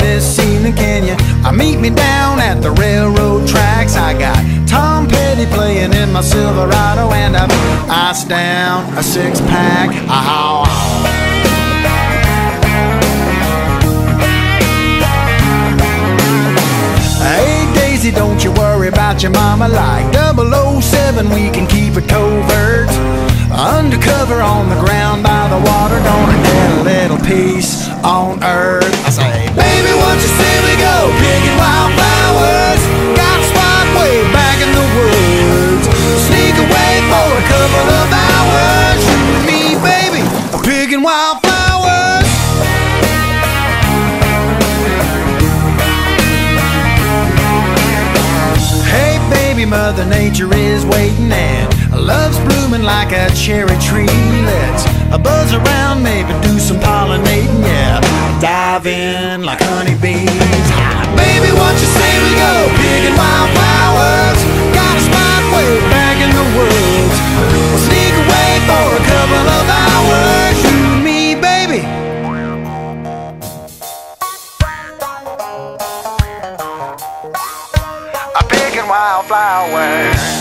what you doing this evening? Can you uh, meet me down at the railroad tracks? I got Tom Petty playing in my Silverado, and I've iced down a six pack. Ah, Hey Daisy, don't you worry about your mama like 007, we can keep it covert. Undercover on the ground by the water, gonna get a little peace on earth. Picking wildflowers. Hey baby, Mother Nature is waiting and love's blooming like a cherry tree. Let's buzz around, maybe do some pollinating, yeah. Dive in like honeybees. Baby, what you say we go picking wildflowers? Got a spot way picking wildflowers.